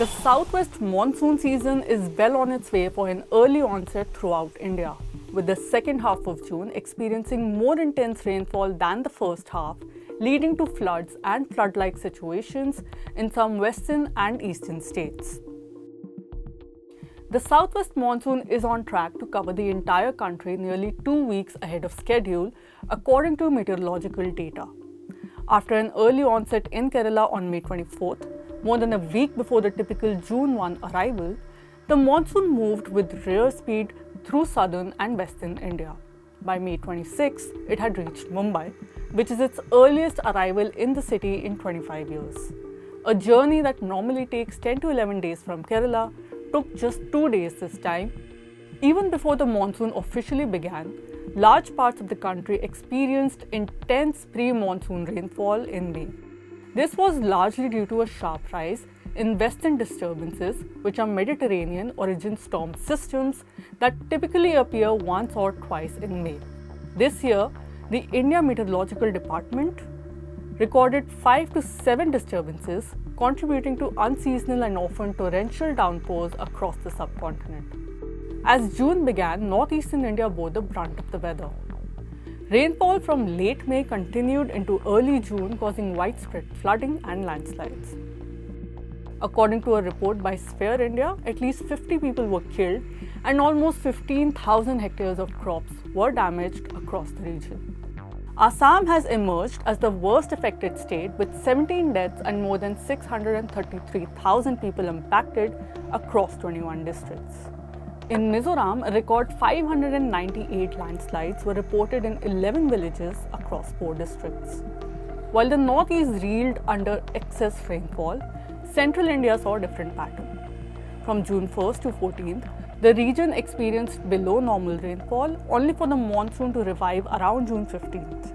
The southwest monsoon season is well on its way for an early onset throughout India, with the second half of June experiencing more intense rainfall than the first half, leading to floods and flood like situations in some western and eastern states. The southwest monsoon is on track to cover the entire country nearly two weeks ahead of schedule, according to meteorological data. After an early onset in Kerala on May 24th, more than a week before the typical June 1 arrival, the monsoon moved with rear speed through southern and western India. By May 26, it had reached Mumbai, which is its earliest arrival in the city in 25 years. A journey that normally takes 10 to 11 days from Kerala took just two days this time. Even before the monsoon officially began, large parts of the country experienced intense pre monsoon rainfall in May. This was largely due to a sharp rise in western disturbances, which are Mediterranean origin storm systems that typically appear once or twice in May. This year, the India Meteorological Department recorded 5 to 7 disturbances, contributing to unseasonal and often torrential downpours across the subcontinent. As June began, northeastern India bore the brunt of the weather. Rainfall from late May continued into early June, causing widespread flooding and landslides. According to a report by Sphere India, at least 50 people were killed and almost 15,000 hectares of crops were damaged across the region. Assam has emerged as the worst affected state with 17 deaths and more than 633,000 people impacted across 21 districts. In Mizoram, a record 598 landslides were reported in 11 villages across four districts. While the northeast reeled under excess rainfall, central India saw a different pattern. From June 1st to 14th, the region experienced below normal rainfall only for the monsoon to revive around June 15th.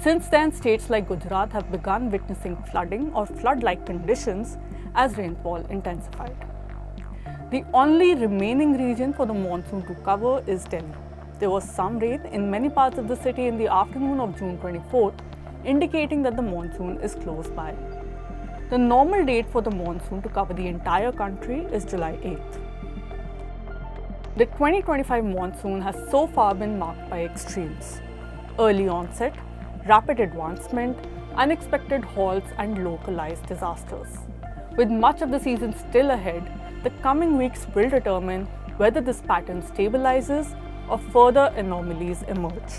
Since then, states like Gujarat have begun witnessing flooding or flood like conditions as rainfall intensified. The only remaining region for the monsoon to cover is Delhi. There was some rain in many parts of the city in the afternoon of June 24th, indicating that the monsoon is close by. The normal date for the monsoon to cover the entire country is July 8th. The 2025 monsoon has so far been marked by extremes early onset, rapid advancement, unexpected halts, and localized disasters. With much of the season still ahead, the coming weeks will determine whether this pattern stabilizes or further anomalies emerge.